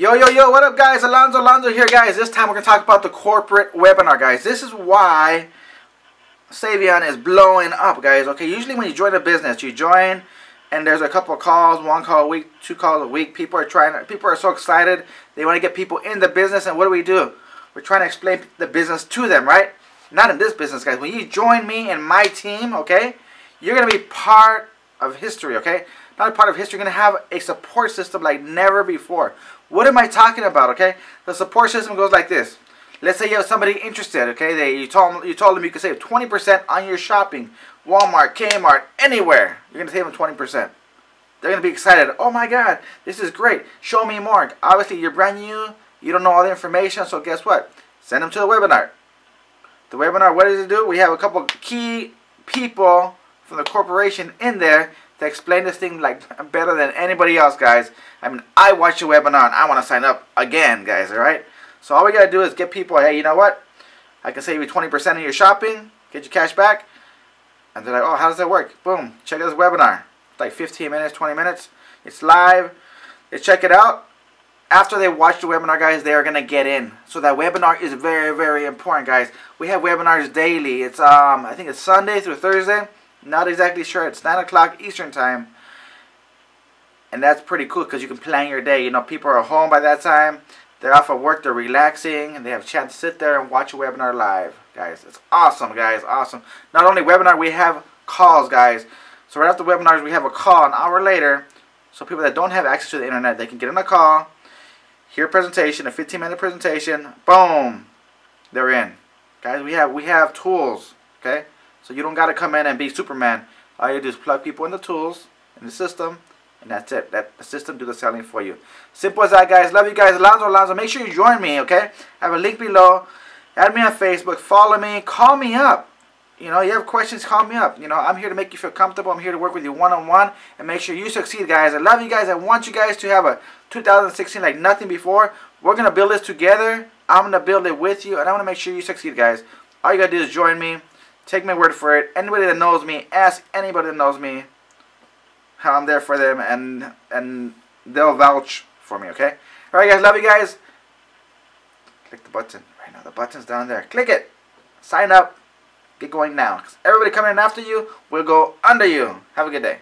Yo, yo, yo, what up, guys? Alonso, Alonso here, guys. This time we're going to talk about the corporate webinar, guys. This is why Saivian is blowing up, guys. Okay, usually when you join a business, you join and there's a couple calls, one call a week, two calls a week. People are trying, people are so excited. They want to get people in the business, and what do we do? We're trying to explain the business to them, right? Not in this business, guys. When you join me and my team, okay, you're going to be part of history, okay? Not a part of history. You're going to have a support system like never before. What am I talking about, okay? The support system goes like this. Let's say you have somebody interested, okay? They you told them, you told them you could save 20% on your shopping, Walmart, Kmart, anywhere. You're gonna save them 20%. They're gonna be excited. Oh my God, this is great. Show me more. Obviously, you're brand new. You don't know all the information, so guess what? Send them to the webinar. The webinar, what does it do? We have a couple key people from the corporation in there to explain this thing like better than anybody else, guys. I mean, I watch your webinar and I want to sign up again, guys. All right. So all we gotta do is get people. Hey, you know what? I can save you 20% of your shopping, get your cash back, and they're like, oh, how does that work? Boom, check out this webinar. It's like 15 minutes, 20 minutes. It's live. They check it out. After they watch the webinar, guys, they are gonna get in. So that webinar is very, very important, guys. We have webinars daily. It's um, I think it's Sunday through Thursday. Not exactly sure. It's 9 o'clock Eastern Time. And that's pretty cool because you can plan your day. You know, people are home by that time. They're off of work. They're relaxing. And they have a chance to sit there and watch a webinar live. Guys, it's awesome, guys. Awesome. Not only webinar, we have calls, guys. So right after webinars, we have a call an hour later. So people that don't have access to the internet, they can get in a call, hear a presentation, a 15-minute presentation. Boom. They're in. Guys, we have we have tools, okay? So you don't got to come in and be Superman. All you do is plug people in the tools, in the system, and that's it. That the system do the selling for you. Simple as that, guys. Love you guys. Alonso, Alonso. Make sure you join me, okay? I have a link below. Add me on Facebook. Follow me. Call me up. You know, you have questions, call me up. You know, I'm here to make you feel comfortable. I'm here to work with you one-on-one -on -one and make sure you succeed, guys. I love you guys. I want you guys to have a 2016 like nothing before. We're going to build this together. I'm going to build it with you, and I want to make sure you succeed, guys. All you got to do is join me. Take my word for it. Anybody that knows me, ask anybody that knows me how I'm there for them, and and they'll vouch for me. Okay. All right, guys. Love you guys. Click the button right now. The button's down there. Click it. Sign up. Get going now. Everybody coming in after you will go under you. Have a good day.